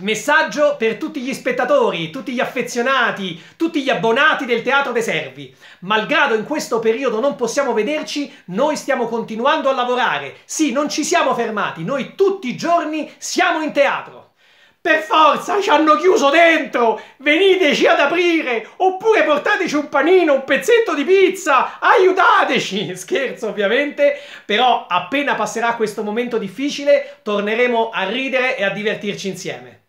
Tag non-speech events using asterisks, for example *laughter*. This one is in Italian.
Messaggio per tutti gli spettatori, tutti gli affezionati, tutti gli abbonati del Teatro dei Servi. Malgrado in questo periodo non possiamo vederci, noi stiamo continuando a lavorare. Sì, non ci siamo fermati, noi tutti i giorni siamo in teatro. Per forza, ci hanno chiuso dentro! Veniteci ad aprire! Oppure portateci un panino, un pezzetto di pizza! Aiutateci! *laughs* Scherzo ovviamente, però appena passerà questo momento difficile torneremo a ridere e a divertirci insieme.